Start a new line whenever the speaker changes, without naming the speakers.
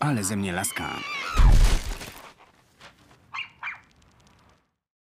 Ale ze mnie laska.